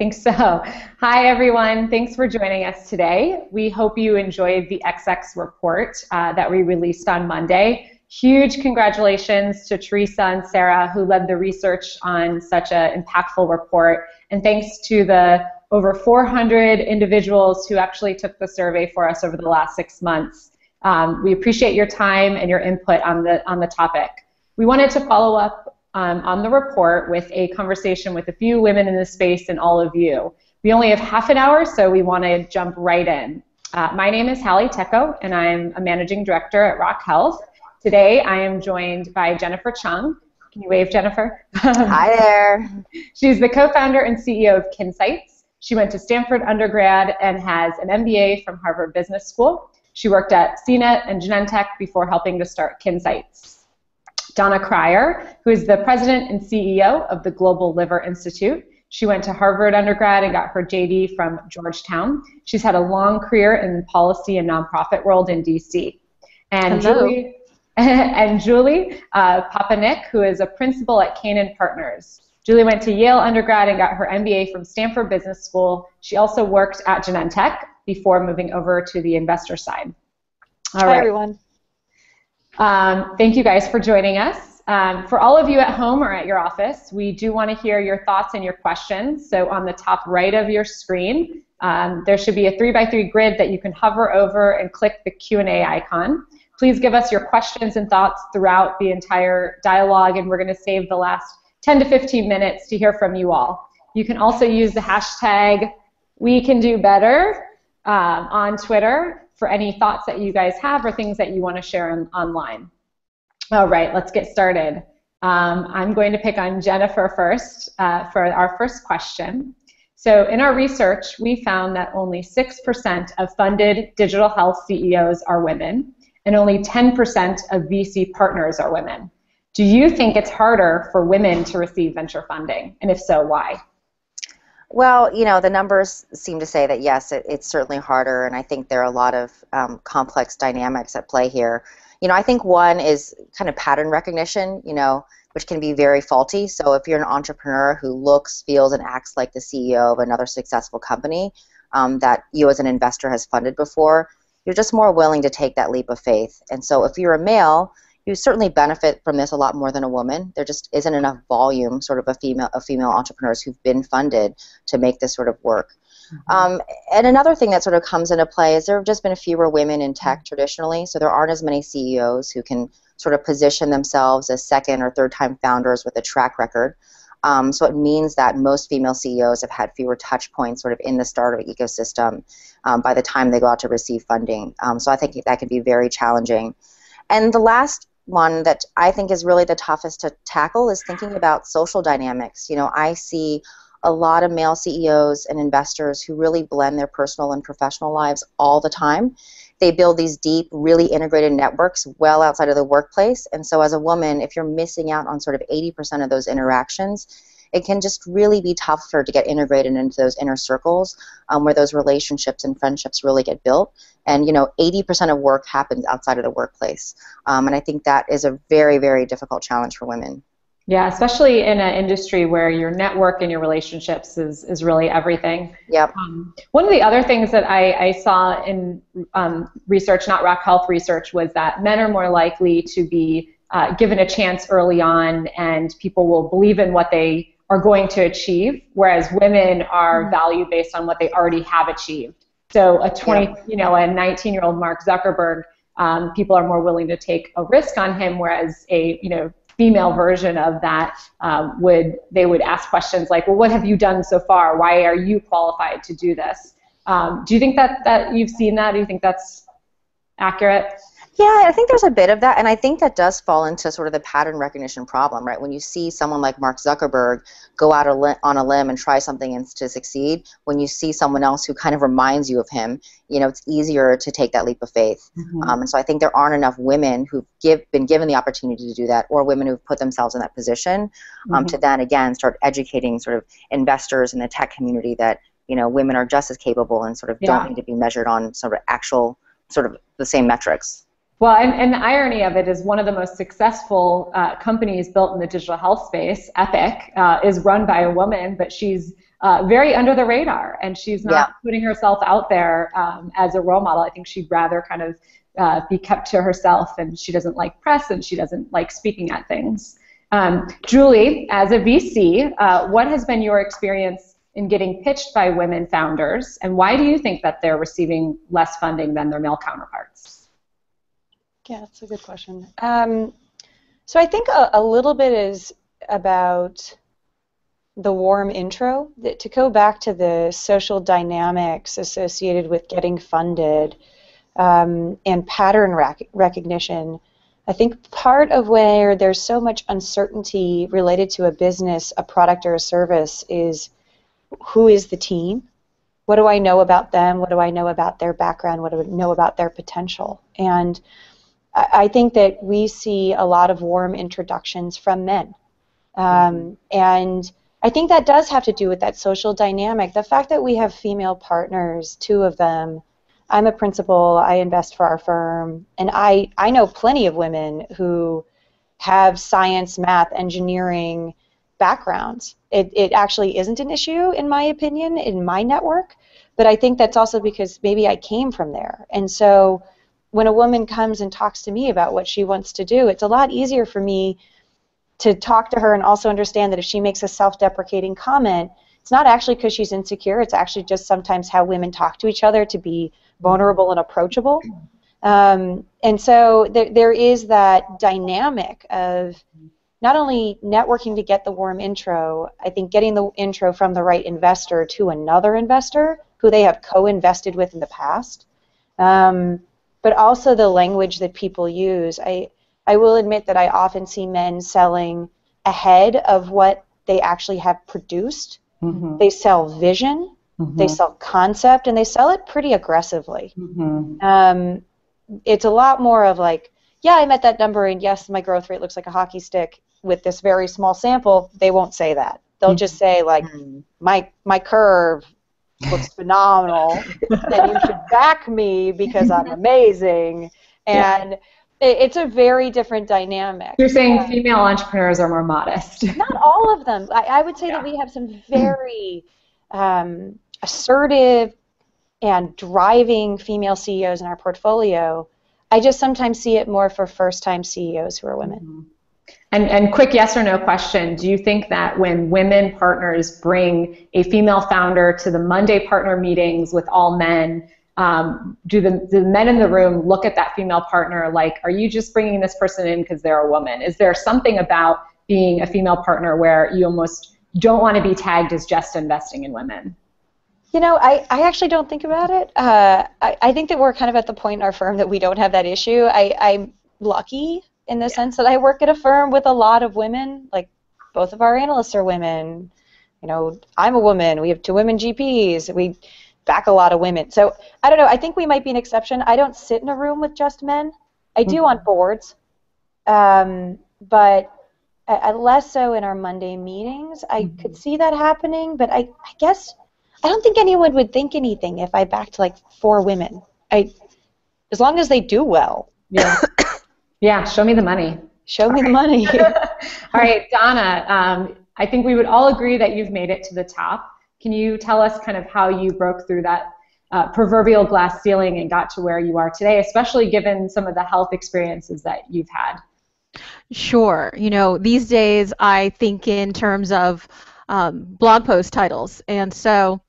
think so. Hi, everyone. Thanks for joining us today. We hope you enjoyed the XX report uh, that we released on Monday. Huge congratulations to Teresa and Sarah, who led the research on such an impactful report. And thanks to the over 400 individuals who actually took the survey for us over the last six months. Um, we appreciate your time and your input on the, on the topic. We wanted to follow up um, on the report with a conversation with a few women in the space and all of you. We only have half an hour, so we want to jump right in. Uh, my name is Halle Tecco, and I'm a managing director at Rock Health. Today, I am joined by Jennifer Chung. Can you wave, Jennifer? Hi there. She's the co-founder and CEO of Kinsights. She went to Stanford undergrad and has an MBA from Harvard Business School. She worked at CNET and Genentech before helping to start Kinsights. Donna Cryer, who is the president and CEO of the Global Liver Institute. She went to Harvard undergrad and got her JD from Georgetown. She's had a long career in the policy and nonprofit world in DC. And Hello. Julie and Julie uh, Papanek, who is a principal at Canaan Partners. Julie went to Yale undergrad and got her MBA from Stanford Business School. She also worked at Genentech before moving over to the investor side. All Hi, right. everyone. Um, thank you guys for joining us. Um, for all of you at home or at your office, we do want to hear your thoughts and your questions. So on the top right of your screen, um, there should be a three by three grid that you can hover over and click the Q&A icon. Please give us your questions and thoughts throughout the entire dialogue, and we're going to save the last 10 to 15 minutes to hear from you all. You can also use the hashtag we can do better um, on Twitter for any thoughts that you guys have or things that you want to share on, online. All right, let's get started. Um, I'm going to pick on Jennifer first uh, for our first question. So in our research, we found that only 6% of funded digital health CEOs are women, and only 10% of VC partners are women. Do you think it's harder for women to receive venture funding? And if so, why? Well, you know, the numbers seem to say that yes, it, it's certainly harder, and I think there are a lot of um, complex dynamics at play here. You know, I think one is kind of pattern recognition, you know, which can be very faulty. So if you're an entrepreneur who looks, feels, and acts like the CEO of another successful company um, that you as an investor has funded before, you're just more willing to take that leap of faith. And so if you're a male, you certainly benefit from this a lot more than a woman. There just isn't enough volume, sort of a female, of female entrepreneurs who've been funded to make this sort of work. Mm-hmm. Um, and another thing that sort of comes into play is there have just been fewer women in tech traditionally, so there aren't as many CEOs who can sort of position themselves as second or third time founders with a track record. Um, so it means that most female CEOs have had fewer touch points sort of in the startup ecosystem um, by the time they go out to receive funding. Um, so I think that can be very challenging. And the last one that I think is really the toughest to tackle is thinking about social dynamics. You know, I see a lot of male CEOs and investors who really blend their personal and professional lives all the time. They build these deep, really integrated networks well outside of the workplace. And so, as a woman, if you're missing out on sort of 80% of those interactions, it can just really be tougher to get integrated into those inner circles um, where those relationships and friendships really get built. And you know, 80% of work happens outside of the workplace, um, and I think that is a very, very difficult challenge for women. Yeah, especially in an industry where your network and your relationships is, is really everything. Yep. Um, one of the other things that I, I saw in um, research, not Rock Health research, was that men are more likely to be uh, given a chance early on, and people will believe in what they are going to achieve, whereas women are mm-hmm. valued based on what they already have achieved. So a 20, yeah. you know, a 19-year-old Mark Zuckerberg, um, people are more willing to take a risk on him, whereas a, you know, female version of that um, would they would ask questions like, well, what have you done so far? Why are you qualified to do this? Um, do you think that that you've seen that? Do you think that's accurate? Yeah, I think there's a bit of that, and I think that does fall into sort of the pattern recognition problem, right? When you see someone like Mark Zuckerberg go out on a limb and try something and to succeed, when you see someone else who kind of reminds you of him, you know, it's easier to take that leap of faith. Mm-hmm. Um, and so I think there aren't enough women who've give, been given the opportunity to do that, or women who've put themselves in that position, um, mm-hmm. to then again start educating sort of investors in the tech community that you know women are just as capable and sort of yeah. don't need to be measured on sort of actual sort of the same metrics. Well, and, and the irony of it is one of the most successful uh, companies built in the digital health space, Epic, uh, is run by a woman, but she's uh, very under the radar and she's not yeah. putting herself out there um, as a role model. I think she'd rather kind of uh, be kept to herself and she doesn't like press and she doesn't like speaking at things. Um, Julie, as a VC, uh, what has been your experience in getting pitched by women founders and why do you think that they're receiving less funding than their male counterparts? Yeah, that's a good question. Um, so I think a, a, little bit is about the warm intro. To go back to the social dynamics associated with getting funded um, and pattern rec- recognition, I think part of where there's so much uncertainty related to a business, a product, or a service is who is the team? What do I know about them? What do I know about their background? What do I know about their potential? And I think that we see a lot of warm introductions from men. Um, mm-hmm. and I think that does have to do with that social dynamic. The fact that we have female partners, two of them, I'm a principal, I invest for our firm, and I, I know plenty of women who have science, math, engineering backgrounds. It, it actually isn't an issue, in my opinion, in my network, but I think that's also because maybe I came from there. And so when a woman comes and talks to me about what she wants to do, it's a lot easier for me to talk to her and also understand that if she makes a self-deprecating comment, it's not actually because she's insecure. It's actually just sometimes how women talk to each other to be vulnerable and approachable. Um, and so there, there is that dynamic of not only networking to get the warm intro, I think getting the intro from the right investor to another investor who they have co-invested with in the past. Um, but also the language that people use. I, I will admit that I often see men selling ahead of what they actually have produced. Mm-hmm. They sell vision, mm-hmm. they sell concept, and they sell it pretty aggressively. Mm-hmm. Um, it's a lot more of like, yeah, I met that number, and yes, my growth rate looks like a hockey stick with this very small sample. They won't say that. They'll just say like, mm-hmm. my my curve looks phenomenal, and you should back me because I'm amazing. And yeah. it's a very different dynamic. You're saying female entrepreneurs are more modest. Not all of them. I, I would say yeah. that we have some very um, assertive and driving female CEOs in our portfolio. I just sometimes see it more for first-time CEOs who are women. Mm-hmm. And, and quick yes or no question do you think that when women partners bring a female founder to the Monday partner meetings with all men, um, do the, the men in the room look at that female partner like, are you just bringing this person in because they're a woman? Is there something about being a female partner where you almost don't want to be tagged as just investing in women? You know, I, I actually don't think about it. Uh, I, I think that we're kind of at the point in our firm that we don't have that issue. I, I'm lucky in the yeah. sense that I work at a firm with a lot of women. Like both of our analysts are women. You know, I'm a woman. We have two women GPs. We back a lot of women. So I don't know. I think we might be an exception. I don't sit in a room with just men. I do mm-hmm. on boards, um, but I, I less so in our Monday meetings. I mm-hmm. could see that happening, but I, I guess I don't think anyone would think anything if I backed like four women. I, as long as they do well. Yeah. Yeah, show me the money. Show me the money. all right, Donna, um, I think we would all agree that you've made it to the top. Can you tell us kind of how you broke through that uh, proverbial glass ceiling and got to where you are today, especially given some of the health experiences that you've had? Sure. You know, these days I think in terms of um, blog post titles. And so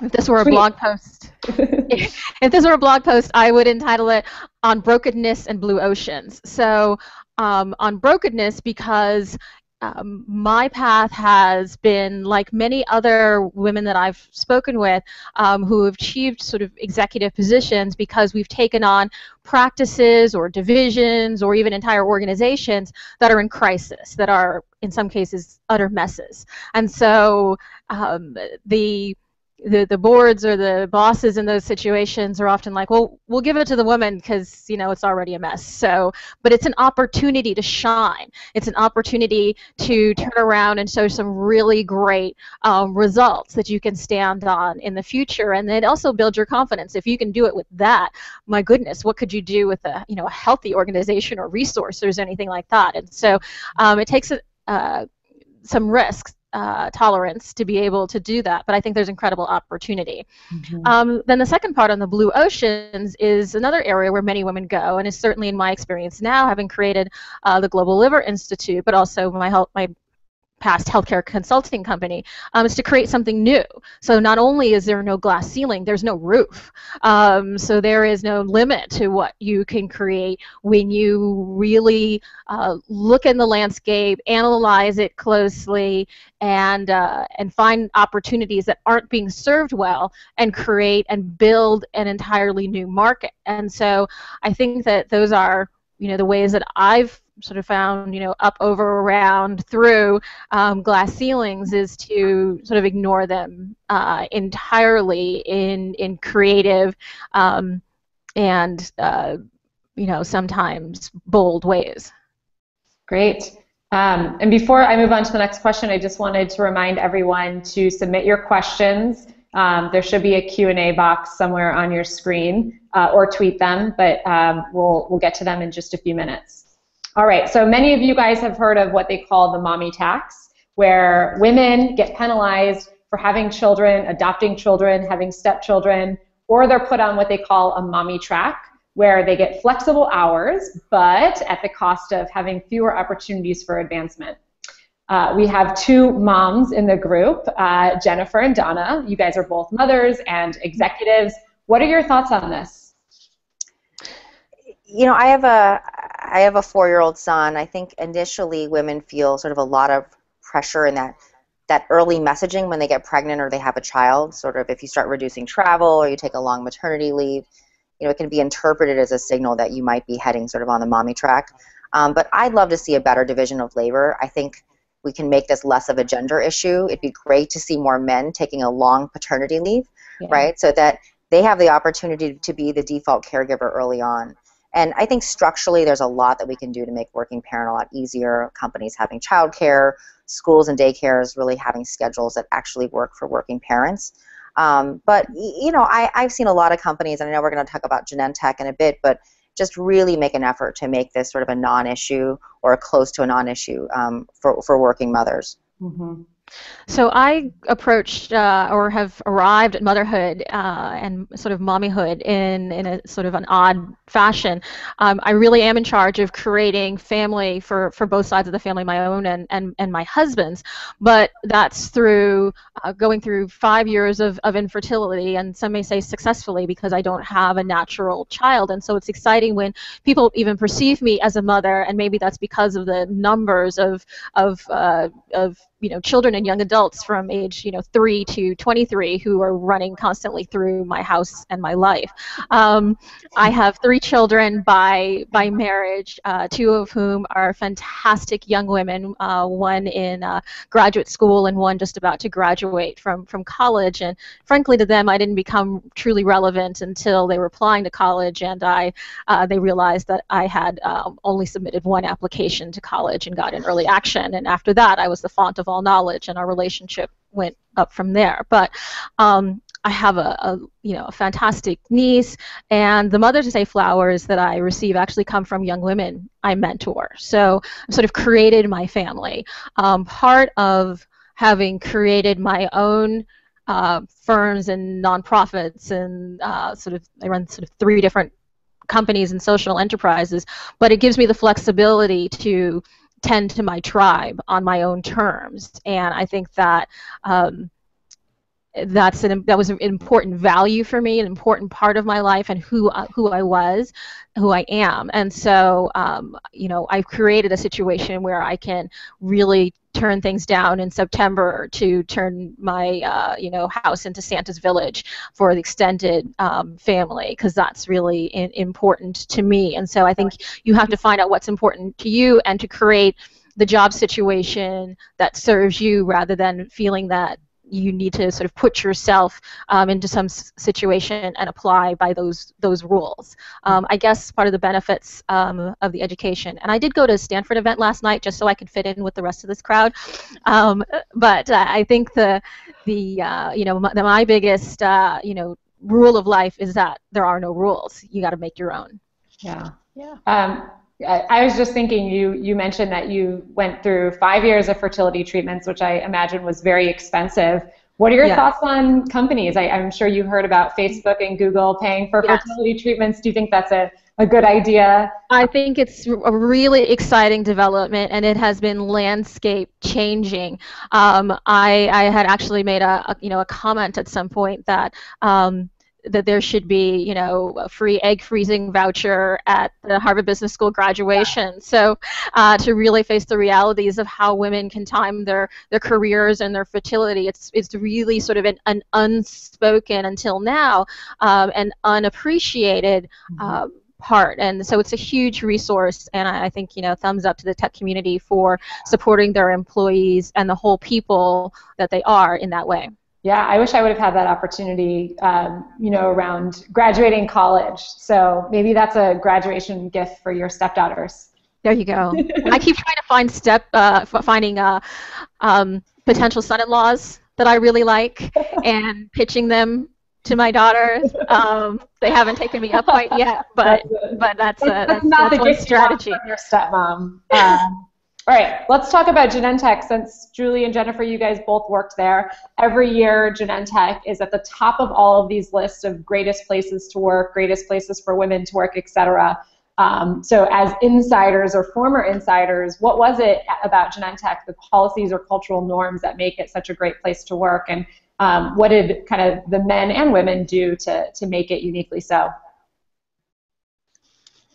if this were a Sweet. blog post, if this were a blog post, I would entitle it "On Brokenness and Blue Oceans." So, um, on brokenness because um, my path has been like many other women that I've spoken with um, who have achieved sort of executive positions because we've taken on practices or divisions or even entire organizations that are in crisis, that are in some cases utter messes. And so um, the the, the boards or the bosses in those situations are often like, well, we'll give it to the woman because you know it's already a mess. So, but it's an opportunity to shine. It's an opportunity to turn around and show some really great um, results that you can stand on in the future, and then also build your confidence. If you can do it with that, my goodness, what could you do with a you know a healthy organization or resources or anything like that? And so, um, it takes a, uh, some risks uh, tolerance to be able to do that. But I think there's incredible opportunity. Mm-hmm. Um, then the second part on the blue oceans is another area where many women go, and is certainly in my experience now, having created uh, the Global Liver Institute, but also my health, my past healthcare consulting company um, is to create something new. So not only is there no glass ceiling, there's no roof. Um, so there is no limit to what you can create when you really uh, look in the landscape, analyze it closely, and uh, and find opportunities that aren't being served well, and create and build an entirely new market. And so I think that those are you know the ways that I've sort of found, you know, up, over, around, through um, glass ceilings is to sort of ignore them uh, entirely in in creative um, and uh, you know sometimes bold ways. Great. Um, and before I move on to the next question, I just wanted to remind everyone to submit your questions. Um, there should be a Q&A box somewhere on your screen, uh, or tweet them, but um, we'll, we'll get to them in just a few minutes. All right, so many of you guys have heard of what they call the mommy tax, where women get penalized for having children, adopting children, having stepchildren, or they're put on what they call a mommy track, where they get flexible hours, but at the cost of having fewer opportunities for advancement. Uh, we have two moms in the group, uh, Jennifer and Donna. You guys are both mothers and executives. What are your thoughts on this? You know, I have a I have a four-year-old son. I think initially women feel sort of a lot of pressure in that that early messaging when they get pregnant or they have a child. Sort of if you start reducing travel or you take a long maternity leave, you know, it can be interpreted as a signal that you might be heading sort of on the mommy track. Um, but I'd love to see a better division of labor. I think we can make this less of a gender issue. It'd be great to see more men taking a long paternity leave, yeah. right? So that they have the opportunity to be the default caregiver early on. And I think structurally, there's a lot that we can do to make working parent a lot easier. Companies having childcare, schools and daycares really having schedules that actually work for working parents. Um, but you know, I, I've seen a lot of companies, and I know we're going to talk about Genentech in a bit, but just really make an effort to make this sort of a non-issue or close to a non-issue um, for, for working mothers. Mm-hmm. So I approached uh, or have arrived at motherhood uh, and sort of mommyhood in, in a sort of an odd fashion. Um, I really am in charge of creating family for, for both sides of the family, my own and, and, and my husband's. But that's through uh, going through five years of, of infertility, and some may say successfully because I don't have a natural child. And so it's exciting when people even perceive me as a mother, and maybe that's because of the numbers of, of, uh, of you know children and young adults from age you know three to 23 who are running constantly through my house and my life. Um, I have three children by by marriage, uh, two of whom are fantastic young women. Uh, one in uh, graduate school and one just about to graduate from from college. And frankly, to them, I didn't become truly relevant until they were applying to college, and I uh, they realized that I had um, only submitted one application to college and got an early action. And after that, I was the font of all knowledge, and our relationship went up from there. But um, I have a, a, you know a fantastic niece, and the Mother's Day flowers that I receive actually come from young women I mentor. So I've sort of created my family. Um, part of having created my own uh, firms and nonprofits, and uh, sort of I run sort of three different companies and social enterprises, but it gives me the flexibility to tend to my tribe on my own terms. And I think that um, that's an that was an important value for me, an important part of my life, and who uh, who I was, who I am. And so, um, you know, I've created a situation where I can really turn things down in September to turn my uh, you know house into Santa's village for the extended um, family because that's really in, important to me. And so I think you have to find out what's important to you and to create the job situation that serves you rather than feeling that you need to sort of put yourself um, into some situation and apply by those those rules. Um, I guess part of the benefits um, of the education. And I did go to a Stanford event last night just so I could fit in with the rest of this crowd. Um, but uh, I think the the uh, you know my, my biggest uh, you know rule of life is that there are no rules. You got to make your own. Yeah. Yeah. I was just thinking you you mentioned that you went through five years of fertility treatments, which I imagine was very expensive. What are your yeah. thoughts on companies? I, am sure you heard about Facebook and Google paying for yes. fertility treatments. Do you think that's a, a good idea? I think it's a really exciting development, and it has been landscape changing. Um, I, I had actually made a, a, you know a comment at some point that. Um, that there should be, you know, a free egg freezing voucher at the Harvard Business School graduation. Yeah. So uh, to really face the realities of how women can time their, their careers and their fertility, it's it's really sort of an, an unspoken until now um, and unappreciated. Mm-hmm. Um, part and so it's a huge resource and I, I think you know thumbs up to the tech community for supporting their employees and the whole people that they are in that way yeah, I wish I would have had that opportunity, um, you know, around graduating college. So maybe that's a graduation gift for your stepdaughters. There you go. I keep trying to find step, uh, finding uh, um, potential son-in-laws that I really like, and pitching them to my daughters. Um, they haven't taken me up quite yet, but that's but that's, uh, that's, that's, not that's the one strategy. You your stepmom. Um, all right, let's talk about Genentech since Julie and Jennifer, you guys both worked there. Every year, Genentech is at the top of all of these lists of greatest places to work, greatest places for women to work, etc. Um, so, as insiders or former insiders, what was it about Genentech, the policies or cultural norms that make it such a great place to work, and um, what did kind of the men and women do to, to make it uniquely so?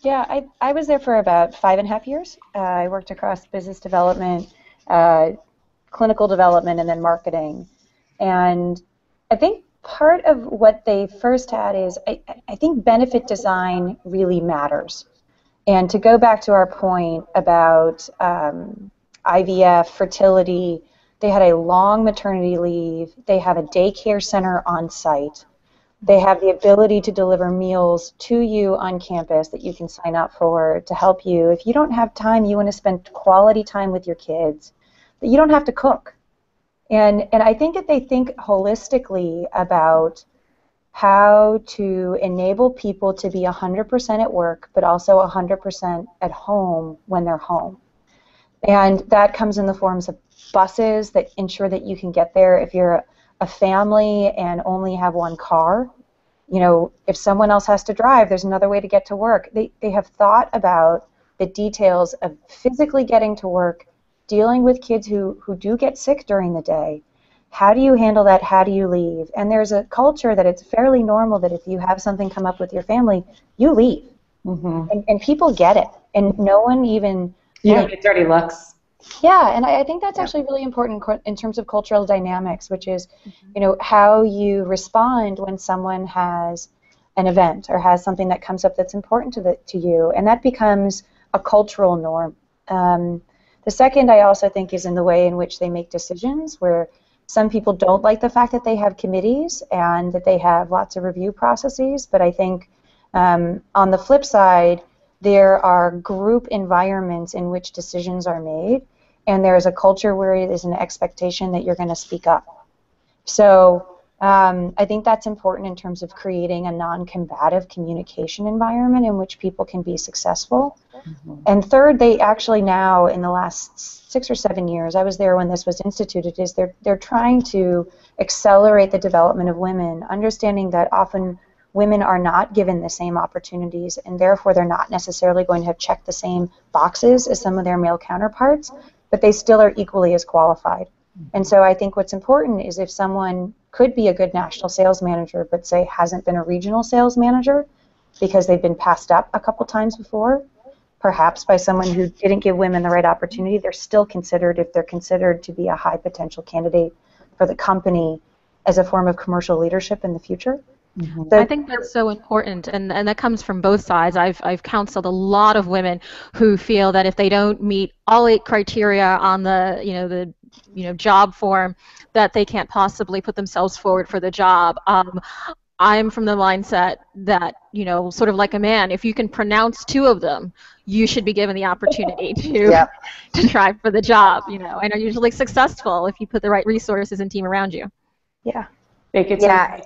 Yeah, I, I was there for about five and a half years. Uh, I worked across business development, uh, clinical development, and then marketing. And I think part of what they first had is I, I think benefit design really matters. And to go back to our point about um, IVF, fertility, they had a long maternity leave, they have a daycare center on site. They have the ability to deliver meals to you on campus that you can sign up for to help you. If you don't have time, you want to spend quality time with your kids, that you don't have to cook. And, and I think that they think holistically about how to enable people to be 100% at work, but also 100% at home when they're home. And that comes in the forms of buses that ensure that you can get there if you're a family and only have one car, you know, if someone else has to drive, there's another way to get to work. They, they have thought about the details of physically getting to work, dealing with kids who, who do get sick during the day. How do you handle that? How do you leave? And there's a culture that it's fairly normal that if you have something come up with your family, you leave. Mm-hmm. And, and people get it. And no one even. You don't get dirty looks. Yeah, and I, I think that's yeah. actually really important in terms of cultural dynamics, which is, mm-hmm. you know, how you respond when someone has an event or has something that comes up that's important to the to you, and that becomes a cultural norm. Um, the second, I also think, is in the way in which they make decisions, where some people don't like the fact that they have committees and that they have lots of review processes, but I think um, on the flip side, there are group environments in which decisions are made and there's a culture where there's an expectation that you're going to speak up. So um, I think that's important in terms of creating a non-combative communication environment in which people can be successful. Mm-hmm. And third, they actually now, in the last six or seven years, I was there when this was instituted, is they're they're trying to accelerate the development of women, understanding that often women are not given the same opportunities, and therefore they're not necessarily going to have checked the same boxes as some of their male counterparts but they still are equally as qualified. Hmm. And so I think what's important is if someone could be a good national sales manager, but say hasn't been a regional sales manager because they've been passed up a couple times before, perhaps by someone who didn't give women the right opportunity, they're still considered, if they're considered to be a high potential candidate for the company as a form of commercial leadership in the future. Mm-hmm. I think that's so important, and, and that comes from both sides. I've, I've counseled a lot of women who feel that if they don't meet all eight criteria on the you know the you know job form that they can't possibly put themselves forward for the job. Um, I'm from the mindset that, you know, sort of like a man, if you can pronounce two of them, you should be given the opportunity to yep. to try for the job, you know, and are usually successful if you put the right resources and team around you. Yeah. Make it yeah.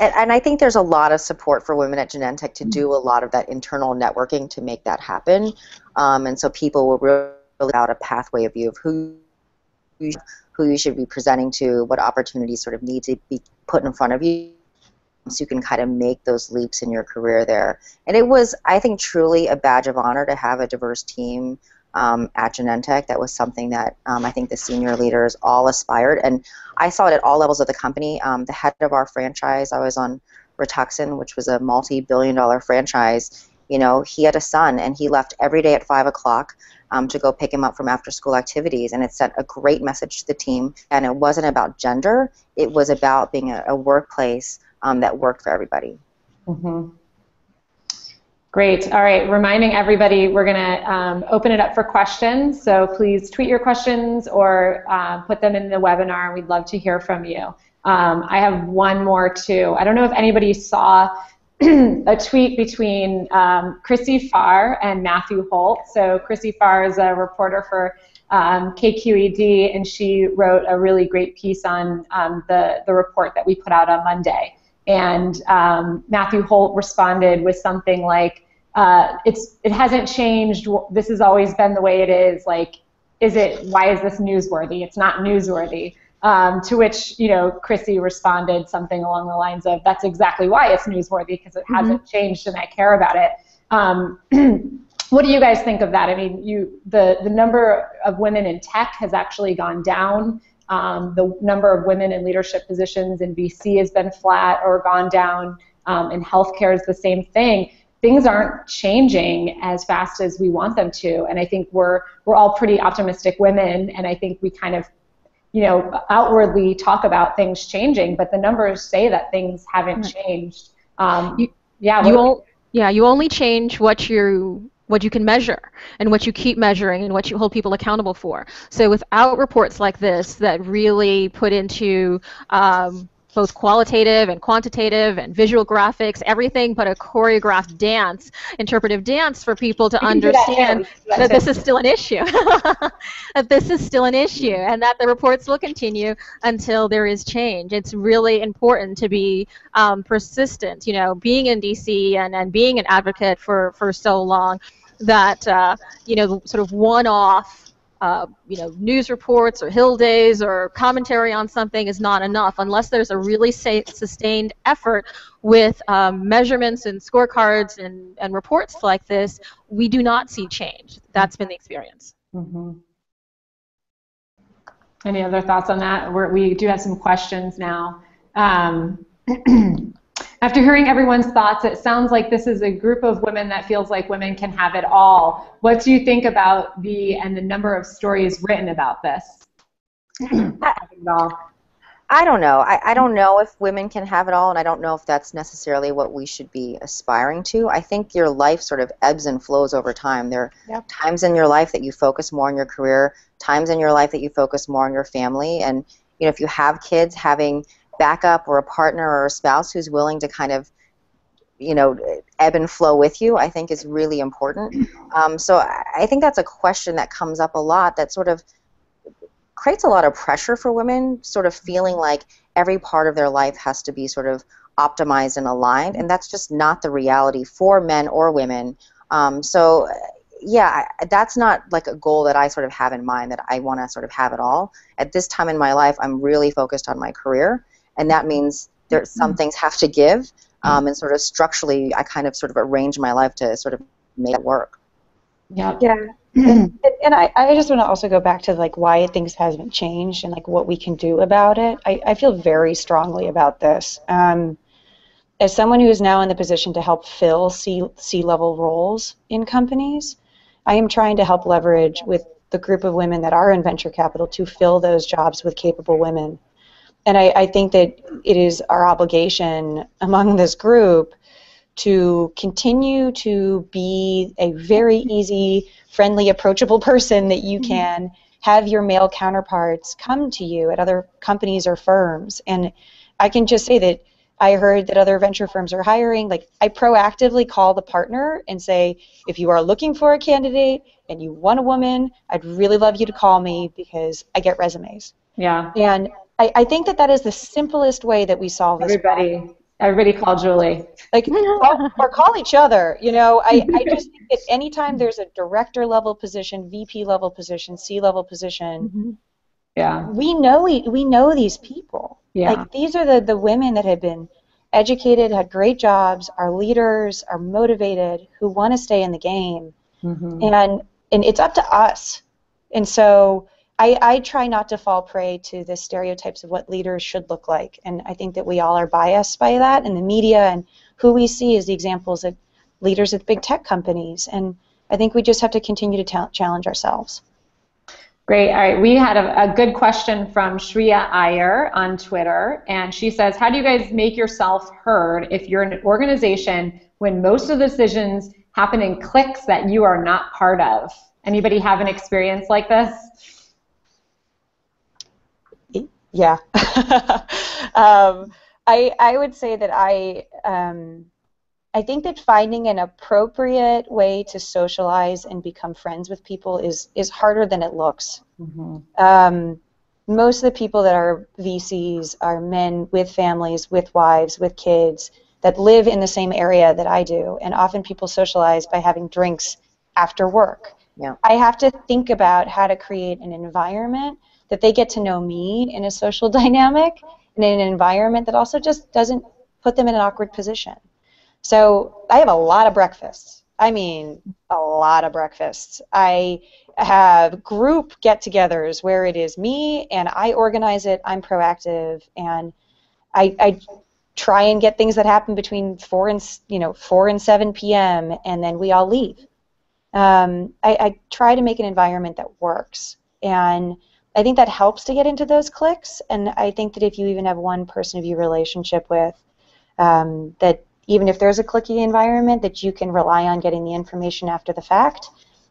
And, and I think there's a lot of support for women at Genentech to do a lot of that internal networking to make that happen. Um, and so people will really out a pathway of view of who you, who you should be presenting to, what opportunities sort of need to be put in front of you so you can kind of make those leaps in your career there. And it was, I think, truly a badge of honor to have a diverse team um, at Genentech. That was something that um, I think the senior leaders all aspired. And I saw it at all levels of the company. Um, the head of our franchise, I was on Rituxan, which was a multi-billion dollar franchise. You know, he had a son, and he left every day at 5 o'clock um, to go pick him up from after school activities. And it sent a great message to the team. And it wasn't about gender, it was about being a, a workplace um, that worked for everybody. Mm-hmm. Great. All right. Reminding everybody, we're going to um, open it up for questions. So please tweet your questions or uh, put them in the webinar. We'd love to hear from you. Um, I have one more too. I don't know if anybody saw a tweet between um, Chrissy Farr and Matthew Holt. So Chrissy Farr is a reporter for um, KQED, and she wrote a really great piece on um, the, the report that we put out on Monday. And um, Matthew Holt responded with something like, uh, "It's it hasn't changed. This has always been the way it is. Like, is it? Why is this newsworthy? It's not newsworthy." Um, to which you know Chrissy responded something along the lines of, "That's exactly why it's newsworthy because it mm-hmm. hasn't changed and I care about it." Um, what do you guys think of that? I mean, you the the number of women in tech has actually gone down. Um, the number of women in leadership positions in VC has been flat or gone down. Um, and healthcare is the same thing. Things aren't changing as fast as we want them to, and I think we're we're all pretty optimistic women, and I think we kind of, you know, outwardly talk about things changing, but the numbers say that things haven't changed. Um, you, yeah, you yeah, you only change what you what you can measure and what you keep measuring and what you hold people accountable for. So without reports like this that really put into um, both qualitative and quantitative and visual graphics, everything but a choreographed dance, interpretive dance for people to understand that, that this is still an issue. that this is still an issue and that the reports will continue until there is change. It's really important to be um, persistent. You know, being in DC and, and being an advocate for, for so long that, uh, you know, sort of one-off uh, you know, news reports or Hill days or commentary on something is not enough unless there's a really sustained effort with um, measurements and scorecards and, and reports like this. We do not see change. That's been the experience. Mm-hmm. Any other thoughts on that? We're, we do have some questions now. Um, After hearing everyone's thoughts, it sounds like this is a group of women that feels like women can have it all. What do you think about the and the number of stories written about this? I don't know. I, I don't know if women can have it all, and I don't know if that's necessarily what we should be aspiring to. I think your life sort of ebbs and flows over time. There are yep. times in your life that you focus more on your career, times in your life that you focus more on your family, and you know if you have kids, having backup or a partner or a spouse who's willing to kind of you know ebb and flow with you i think is really important. Um, so i think that's a question that comes up a lot that sort of creates a lot of pressure for women sort of feeling like every part of their life has to be sort of optimized and aligned and that's just not the reality for men or women. Um, so yeah that's not like a goal that i sort of have in mind that i want to sort of have it all. At this time in my life i'm really focused on my career and that means there some mm-hmm. things have to give, um, and sort of structurally, I kind of sort of arrange my life to sort of make it work. Yeah. Yeah. and, and I, I just want to also go back to like why things haven't changed and like what we can do about it. I, I feel very strongly about this. Um, as someone who is now in the position to help fill C, C-level roles in companies, I am trying to help leverage with the group of women that are in venture capital to fill those jobs with capable women and I, I think that it is our obligation among this group to continue to be a very easy, friendly, approachable person that you mm-hmm. can have your male counterparts come to you at other companies or firms. And I can just say that I heard that other venture firms are hiring. Like, I proactively call the partner and say, if you are looking for a candidate and you want a woman, I'd really love you to call me because I get resumes. Yeah. And I, I think that that is the simplest way that we solve this. Everybody, problem. everybody call Julie. Like, or, or call each other. You know, I, I just think that anytime there's a director level position, VP level position, C level position, Mm-hmm. Yeah. we know we know these people. Yeah. Like these are the, the women that have been educated, had great jobs, are leaders, are motivated, who want to stay in the game. Mhm. And and it's up to us. And so I, I try not to fall prey to the stereotypes of what leaders should look like. And I think that we all are biased by that and the media and who we see as the examples of leaders at big tech companies. And I think we just have to continue to challenge ourselves. Great. All right. We had a, a good question from Shreya Iyer on Twitter, and she says, "How do you guys make yourself heard if you're an organization when most of the decisions happen in cliques that you are not part of?" Anybody have an experience like this? Yeah. um, I, I would say that I, um, I think that finding an appropriate way to socialize and become friends with people is, is harder than it looks. Um, most of the people that are VCs are men with families, with wives, with kids that live in the same area that I do, and often people socialize by having drinks after work. Yeah. I have to think about how to create an environment that they get to know me in a social dynamic and in an environment that also just doesn't put them in an awkward position. So I have a lot of breakfasts. I mean, a lot of breakfasts. I have group get-togethers where it is me and I organize it. I'm proactive and I, I try and get things that happen between four and you know four and seven p.m. and then we all leave. Um, I, I try to make an environment that works and I think that helps to get into those cliques. And I think that if you even have one person of your relationship with, um, that even if there's a cliquey environment, that you can rely on getting the information after the fact,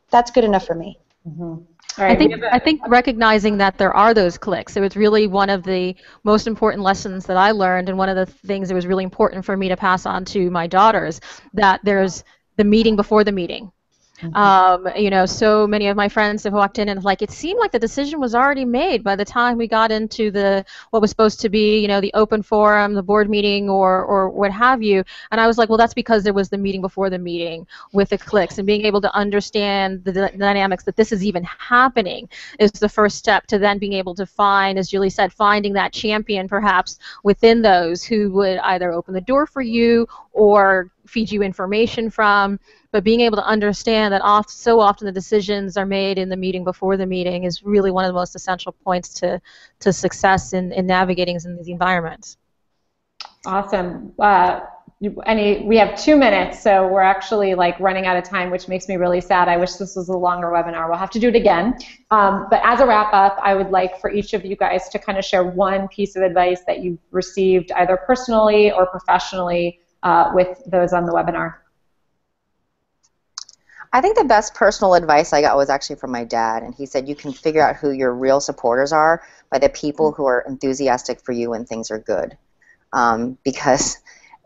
that's good enough for me. All right. I think we have a- I think recognizing that there are those cliques. It was really one of the most important lessons that I learned, and one of the things that was really important for me to pass on to my daughters. That there's the meeting before the meeting. Um, you know, so many of my friends have walked in and like it seemed like the decision was already made by the time we got into the what was supposed to be, you know, the open forum, the board meeting, or or what have you. And I was like, well, that's because there was the meeting before the meeting with the cliques and being able to understand the dy- dynamics that this is even happening is the first step to then being able to find, as Julie said, finding that champion perhaps within those who would either open the door for you or feed you information from but being able to understand that oft, so often the decisions are made in the meeting before the meeting is really one of the most essential points to, to success in, in navigating in these environments. Awesome. Uh, any, we have two minutes, so we're actually like running out of time, which makes me really sad. I wish this was a longer webinar. We'll have to do it again. Um, but as a wrap up, I would like for each of you guys to kind of share one piece of advice that you've received either personally or professionally uh, with those on the webinar. I think the best personal advice I got was actually from my dad, and he said you can figure out who your real supporters are by the people who are enthusiastic for you when things are good. Um, because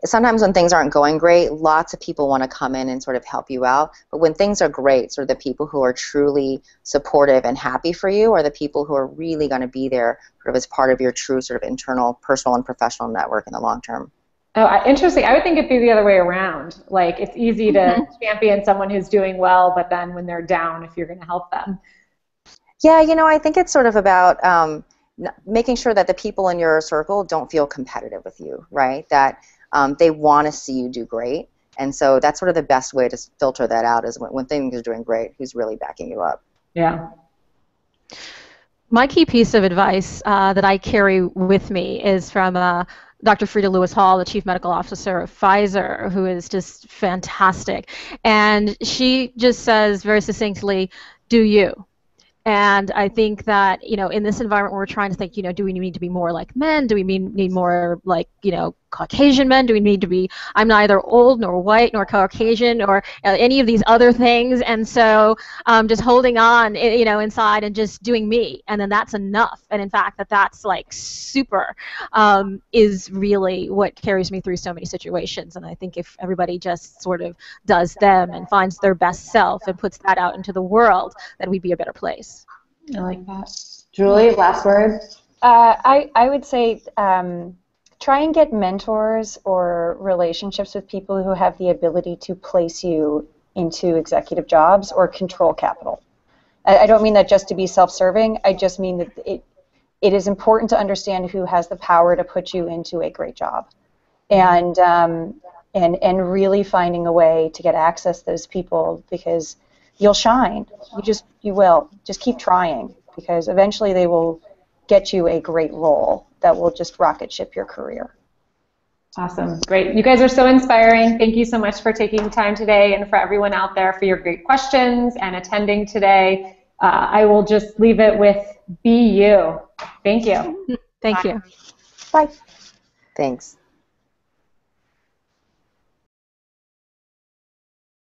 sometimes when things aren't going great, lots of people want to come in and sort of help you out. But when things are great, sort of the people who are truly supportive and happy for you are the people who are really going to be there sort of as part of your true sort of internal, personal, and professional network in the long term. Oh, I- interesting. I would think it'd be the other way around. Like it's easy to champion someone who's doing well, but then when they're down, if you're going to help them. Yeah, you know, I think it's sort of about um, making sure that the people in your circle don't feel competitive with you, right? That um, they want to see you do great. And so that's sort of the best way to filter that out is when, when things are doing great, who's really backing you up. Yeah. My key piece of advice uh, that I carry with me is from uh, Dr. Freda Lewis Hall, the Chief Medical Officer of Pfizer, who is just fantastic. And she just says very succinctly, do you. And I think that, you know, in this environment where we're trying to think, you know, do we need to be more like men? Do we mean, need more like, you know, Caucasian men? Do we need to be, I'm neither old nor white nor Caucasian or uh, any of these other things. And so um, just holding on, you know, inside and just doing me. And then that's enough. And in fact, that that's like super um, is really what carries me through so many situations. And I think if everybody just sort of does them and finds their best self and puts that out into the world, that we'd be a better place. I like that. Julie, last word. Uh, I, I would say um, try and get mentors or relationships with people who have the ability to place you into executive jobs or control capital. I, I don't mean that just to be self-serving. I just mean that it, it is important to understand who has the power to put you into a great job, and um, and and really finding a way to get access to those people because you'll shine. You just you will. Just keep trying because eventually they will get you a great role that will just rocket ship your career. Awesome. Great. You guys are so inspiring. Thank you so much for taking time today and for everyone out there for your great questions and attending today. Uh, I will just leave it with be you. Thank you. Thank Bye. you. Bye. Thanks.